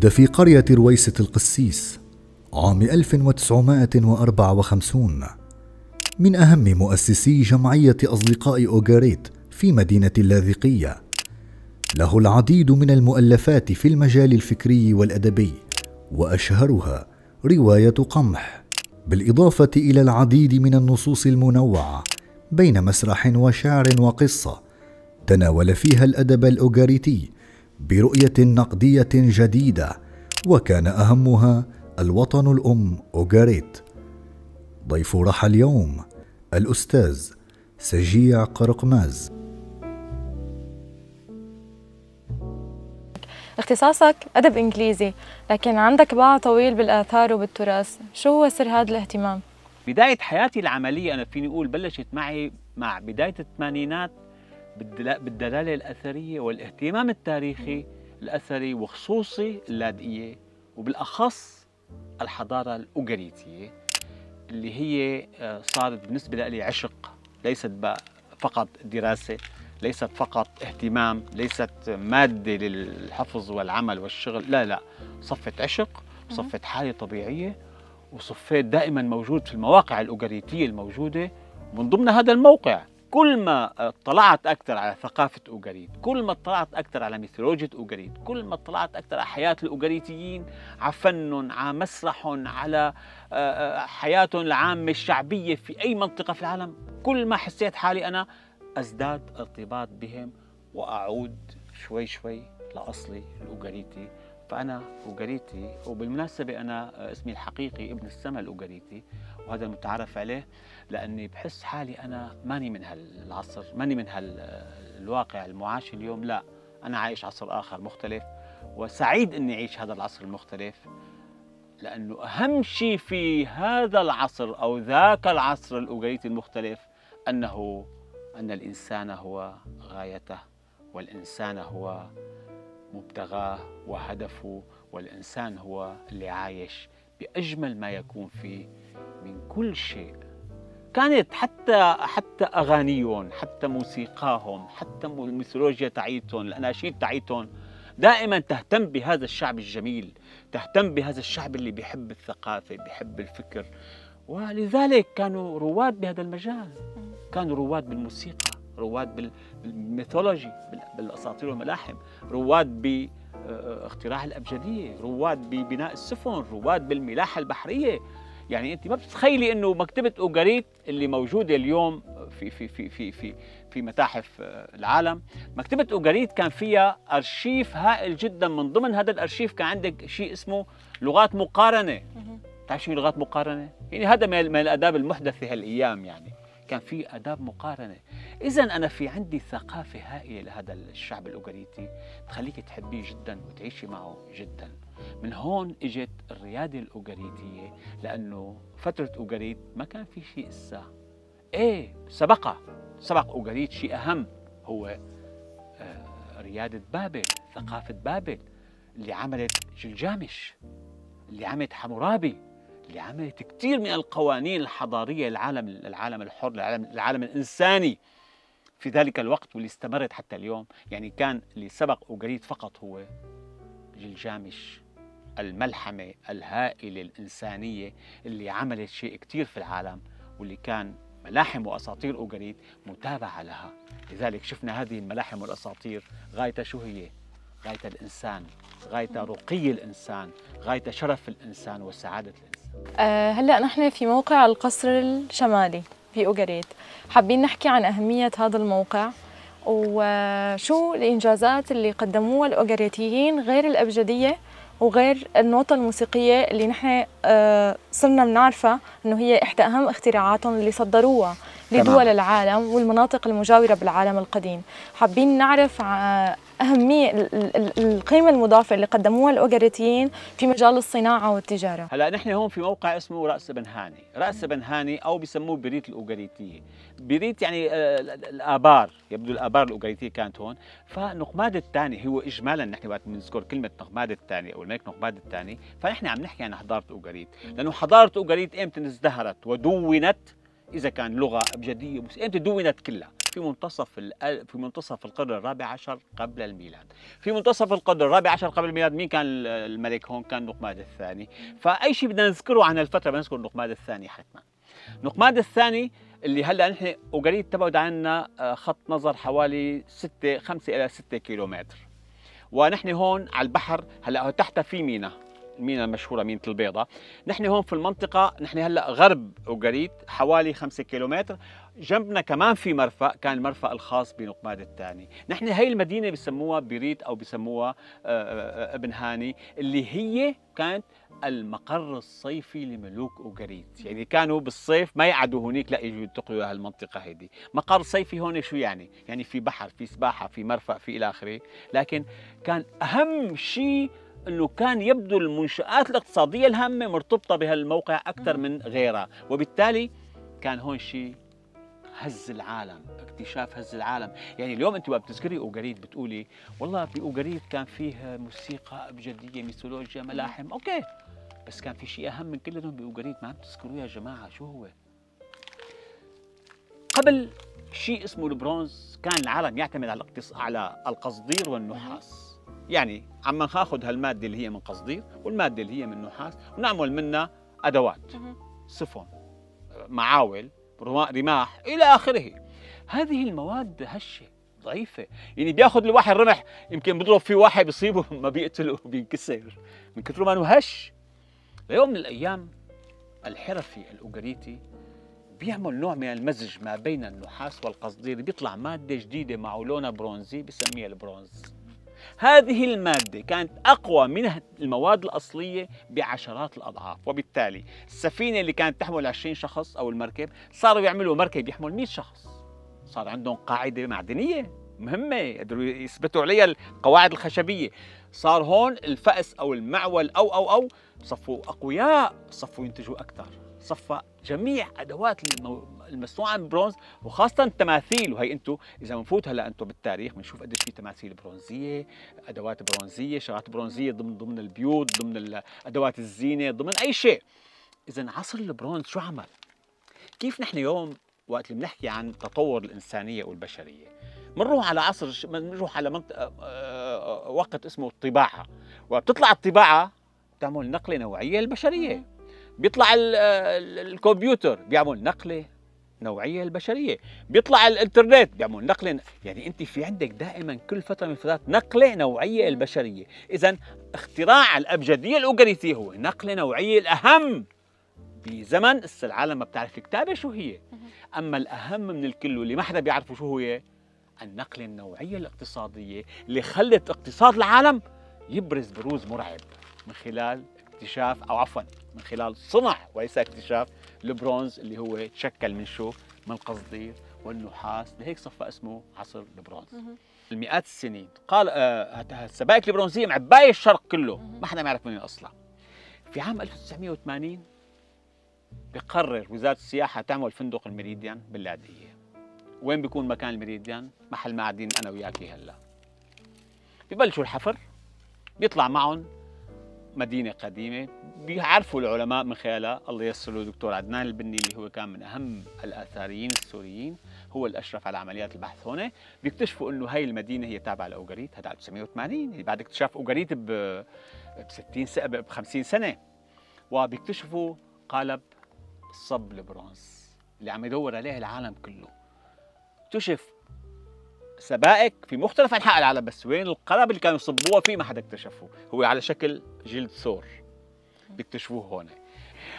ولد في قرية رويسة القسيس عام 1954 من أهم مؤسسي جمعية أصدقاء أوغاريت في مدينة اللاذقية. له العديد من المؤلفات في المجال الفكري والأدبي وأشهرها رواية قمح بالإضافة إلى العديد من النصوص المنوعة بين مسرح وشعر وقصة تناول فيها الأدب الأوغاريتي برؤية نقدية جديدة وكان أهمها الوطن الأم أوغاريت. ضيف رحى اليوم الأستاذ سجيع قرقماز. اختصاصك أدب إنجليزي لكن عندك باع طويل بالآثار وبالتراث. شو هو سر هذا الاهتمام؟ بداية حياتي العملية أنا فيني أقول بلشت معي مع بداية الثمانينات بالدلالة الأثرية والاهتمام التاريخي الأثري وخصوصي اللاذقية وبالأخص الحضارة الأوغريتية اللي هي آه، صارت بالنسبة لي عشق ليست فقط دراسة ليست فقط اهتمام ليست مادة للحفظ والعمل والشغل لا لا صفت عشق صفت حالة طبيعية وصفيت دائما موجود في المواقع الأوغريتية الموجودة من ضمن هذا الموقع. كل ما اطلعت أكثر على ثقافة أوغريت، كل ما اطلعت أكثر على ميثولوجيا أوغريت، كل ما اطلعت أكثر على حياة الأوغريتيين، على فنهم، على مسرحهم، على آه، آه، حياتهم العامة الشعبية في أي منطقة في العالم، كل ما حسيت حالي أنا أزداد ارتباط بهم وأعود شوي شوي لأصلي الأوغريتي فانا اوغريتي وبالمناسبة أنا اسمي الحقيقي ابن السما الاوغريتي وهذا المتعارف عليه لأني بحس حالي أنا ماني من هالعصر ماني من هالواقع المعاش اليوم لا أنا عايش عصر آخر مختلف وسعيد إني أعيش هذا العصر المختلف لأنه أهم شيء في هذا العصر أو ذاك العصر الاوغريتي المختلف أنه أن الإنسان هو غايته والإنسان هو مبتغاه وهدفه والإنسان هو اللي عايش بأجمل ما يكون فيه من كل شيء. كانت حتى حتى أغانيهم حتى موسيقاهم حتى الميثولوجيا تاعيتهم الأناشيد تاعيتهم دائما تهتم بهذا الشعب الجميل تهتم بهذا الشعب اللي بيحب الثقافة بيحب الفكر. ولذلك كانوا رواد بهذا المجال. كانوا رواد بالموسيقى. رواد بالميثولوجي بالأساطير والملاحم رواد باختراع الأبجدية رواد ببناء السفن رواد بالملاحة البحرية. يعني أنت ما بتتخيلي إنه مكتبة اوغاريت اللي موجودة اليوم في في في في في في متاحف العالم مكتبة اوغاريت كان فيها أرشيف هائل جدا. من ضمن هذا الأرشيف كان عندك شيء اسمه لغات مقارنة. تعرف شو لغات مقارنة؟ يعني هذا من الأداب المحدثة هالأيام يعني. كان في آداب مقارنة. إذا أنا في عندي ثقافة هائلة لهذا الشعب الأوغريتي تخليك تحبيه جدا وتعيشي معه جدا. من هون إجت الريادة الأوغريتية لأنه فترة أوغريت ما كان في شيء إسا. إيه سبقها سبق أوغريت شيء أهم. هو آه، ريادة بابل ثقافة بابل اللي عملت جلجامش اللي عملت حمورابي. اللي عملت كثير من القوانين الحضارية للعالم العالم الحر العالم, العالم الإنساني في ذلك الوقت واللي استمرت حتى اليوم. يعني كان اللي سبق وقريت فقط هو جلجامش الملحمة الهائلة الإنسانية اللي عملت شيء كثير في العالم واللي كان ملاحم وأساطير أوغريت متابعة لها. لذلك شفنا هذه الملاحم والأساطير غايتها شو هي؟ غاية الإنسان غاية رقي الإنسان غاية شرف الإنسان وسعادة الإنسان أه هلا نحن في موقع القصر الشمالي في اوغاريت حابين نحكي عن أهمية هذا الموقع وشو الإنجازات اللي قدموها الاوغاريتيين غير الأبجدية وغير النوتة الموسيقية اللي نحن أه صرنا بنعرفها إنه هي إحدى أهم اختراعاتهم اللي صدروها لدول العالم والمناطق المجاورة بالعالم القديم. حابين نعرف أهمية القيمة المضافة اللي قدموها الأوغريتيين في مجال الصناعة والتجارة. هلا نحن هون في موقع اسمه رأس بن هاني رأس بن هاني أو بسموه بريت الأوغريتية. بريت يعني آه، الآبار يبدو الآبار الأوغريتية كانت هون. فنقماد الثاني هو إجمالا نحن وقت بنذكر كلمة نقماد الثاني أو الملك نقماد الثاني فنحن عم نحكي عن حضارة أوغريت. لأنه حضارة أوغريت إمتى ازدهرت ودونت إذا كان لغة ابجديه إمتى دونت كلها. في منتصف في منتصف القرن الرابع عشر قبل الميلاد. في منتصف القرن الرابع عشر قبل الميلاد مين كان الملك هون؟ كان نقماد الثاني. فأي شيء بدنا نذكره عن الفترة بنذكر نقماد الثاني حتما. نقماد الثاني اللي هلأ نحن وقريب تبعد عنا آه، خط نظر حوالي 6 5 إلى 6 كيلومتر. ونحن هون على البحر هلأ تحت في مينا المشهورة مينة البيضة. نحن هون في المنطقة نحن هلأ غرب أوغاريت حوالي 5 كيلومتر. جنبنا كمان في مرفأ كان المرفأ الخاص بنقماد الثاني. نحن هي المدينة بسموها بيريت أو بسموها آه، آه، ابن هاني اللي هي كانت المقر الصيفي لملوك اوغاريت يعني كانوا بالصيف ما يقعدوا هناك لا يجوا ينتقلوا هالمنطقة هذه مقر صيفي هون شو يعني؟ يعني في بحر في سباحة في مرفأ في إلى آخره. لكن كان أهم شيء إنه كان يبدو المنشآت الاقتصادية الهامة مرتبطة بهالموقع أكثر من غيرها. وبالتالي كان هون شيء هز العالم اكتشاف هز العالم. يعني اليوم أنت وقت بتذكري اوغاريت بتقولي والله باوغاريت كان فيه موسيقى أبجدية ميثولوجيا ملاحم. okay بس كان في شيء أهم من كلهم باوغاريت ما عم تذكروه يا جماعة شو هو؟ قبل شيء اسمه البرونز كان العالم يعتمد على على القصدير والنحاس. يعني عم ناخذ هالمادة اللي هي من قصدير والمادة اللي هي من نحاس ونعمل منها أدوات. سفن معاول رماح إلى آخره. هذه المواد هشة ضعيفة. يعني بياخذ الواحد رمح يمكن بيضرب فيه واحد بيصيبه ما بيقتله بينكسر. من كثر ما إنه هش. يوم من الأيام الحرفي الأوغريتي بيعمل نوع من المزج ما بين النحاس والقصدير. بيطلع مادة جديدة مع لونها برونزي بسميها البرونز. هذه المادة كانت أقوى من المواد الأصلية بعشرات الأضعاف وبالتالي السفينة اللي كانت تحمل 20 شخص أو المركب صاروا يعملوا مركب يحمل 100 شخص. صار عندهم قاعدة معدنية مهمة يقدروا يثبتوا عليها القواعد الخشبية. صار هون الفأس أو المعول أو أو أو صفوا أقوياء صفوا ينتجوا أكثر صفى جميع أدوات المصنوعه من برونز وخاصة التماثيل. وهي أنتم إذا بنفوت هلأ أنتم بالتاريخ بنشوف قديش في تماثيل برونزية أدوات برونزية شغلات برونزية ضمن ضمن البيوت ضمن أدوات الزينة ضمن أي شيء. إذا عصر البرونز شو عمل؟ كيف نحن اليوم وقت اللي بنحكي عن تطور الإنسانية والبشرية؟ بنروح على عصر بنروح على منطقه آه، آه، وقت اسمه الطباعة. وبتطلع الطباعة تعمل نقلة نوعية للبشرية. بيطلع الكمبيوتر بيعمل نقلة نوعية البشرية. بيطلع الإنترنت بيعمل نقله يعني أنت في عندك دائما كل فترة من الفترات نقلة نوعية البشرية. اذا اختراع الأبجدية الاوغريتيه هو نقله نوعية الأهم بزمن هسه العالم ما بتعرف الكتابه شو هي. أما الأهم من الكل واللي ما حدا بيعرفه شو هو النقله النوعية الاقتصادية اللي خلت اقتصاد العالم يبرز بروز مرعب من خلال اكتشاف أو عفوا من خلال صنع وليس اكتشاف البرونز اللي هو تشكل من شو؟ من القصدير والنحاس. لهيك صفى اسمه عصر البرونز. المئات السنين. قال آه السبائك البرونزية معباية الشرق كله. ما حدا يعرف من أصلا. في عام 1980 بقرر وزارة السياحة تعمل فندق الميريديان باللاذقيه وين بيكون مكان الميريديان؟ محل ما قاعدين أنا وياكي هلا. ببلشوا الحفر. بيطلع معهم مدينة قديمة. بيعرفوا العلماء من خلالها الله ييسر له دكتور عدنان البني اللي هو كان من أهم الآثاريين السوريين. هو الأشرف على عمليات البحث هون. بيكتشفوا إنه هاي المدينة هي تابعة لأوغاريت هذا 1980 يعني بعد اكتشاف أوغاريت ب 60 سنة ب 50 سنة. وبيكتشفوا قالب الصب البرونز اللي عم يدور عليه العالم كله. اكتشف سبائك في مختلف أنحاء العالم بس وين القلب اللي كانوا يصبوها فيه ما حدا اكتشفه هو على شكل جلد ثور بيكتشفوه هون.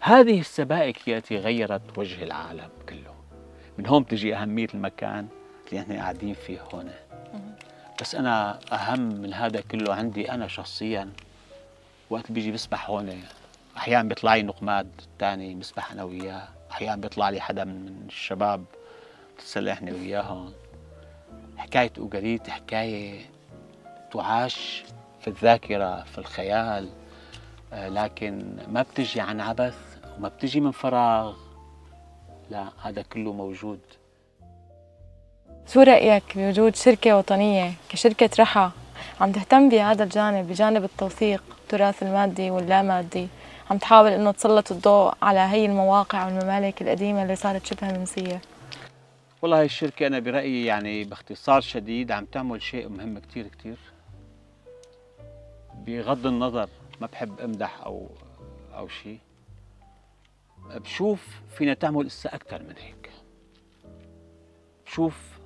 هذه السبائك التي غيرت وجه العالم كله. من هون تجي أهمية المكان اللي إحنا قاعدين فيه هون. بس أنا أهم من هذا كله عندي أنا شخصيا وقت بيجي بسبح هون أحيانا بيطلع لي نقماد تاني بسبح أنا وياه أحيانا بيطلع لي حدا من الشباب تسلحني وياهم حكاية أوغاريت حكاية تعاش في الذاكرة في الخيال آه، لكن ما بتجي عن عبث وما بتجي من فراغ. لا هذا كله موجود. شو رأيك بوجود شركة وطنية كشركة رحى عم تهتم بهذا الجانب بجانب التوثيق التراث المادي واللامادي؟ عم تحاول إنه تسلط الضوء على هي المواقع والممالك القديمة اللي صارت شبه منسية. والله هاي الشركة أنا برأيي يعني باختصار شديد عم تعمل شيء مهم كتير كتير. بغض النظر ما بحب أمدح أو أو شيء بشوف فينا تعمل إسا أكثر من هيك. بشوف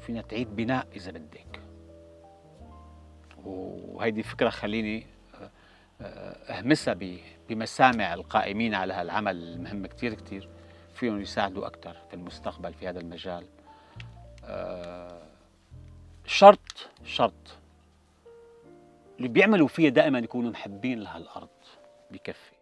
فينا تعيد بناء إذا بدك. وهيدي فكرة خليني آه، آه، أهمسها بمسامع القائمين على هالعمل المهم كتير كتير. فيهم يساعدوا أكثر في المستقبل في هذا المجال. آه، شرط شرط. اللي بيعملوا فيها دائما يكونوا محبين لهالأرض بكفي.